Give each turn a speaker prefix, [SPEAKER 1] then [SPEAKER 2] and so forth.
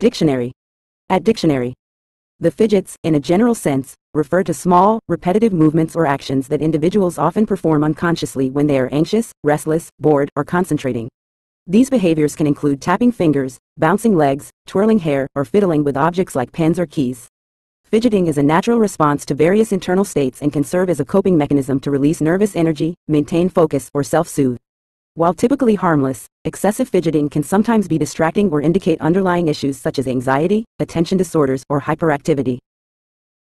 [SPEAKER 1] Dictionary. At dictionary. The fidgets, in a general sense, refer to small, repetitive movements or actions that individuals often perform unconsciously when they are anxious, restless, bored, or concentrating. These behaviors can include tapping fingers, bouncing legs, twirling hair, or fiddling with objects like pens or keys. Fidgeting is a natural response to various internal states and can serve as a coping mechanism to release nervous energy, maintain focus, or self-soothe. While typically harmless, excessive fidgeting can sometimes be distracting or indicate underlying issues such as anxiety, attention disorders, or hyperactivity.